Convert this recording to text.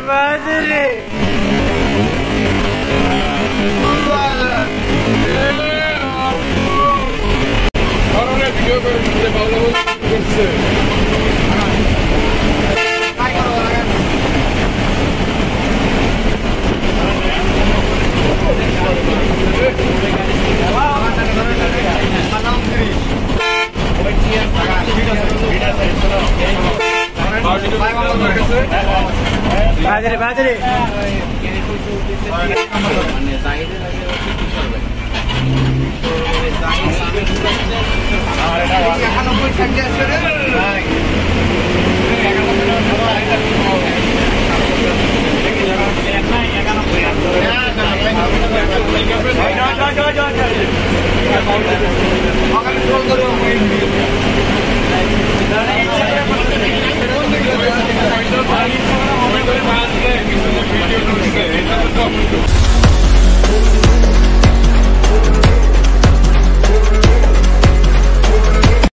madre! বাজারে বাজারে একানব্বই থাকতে আসবে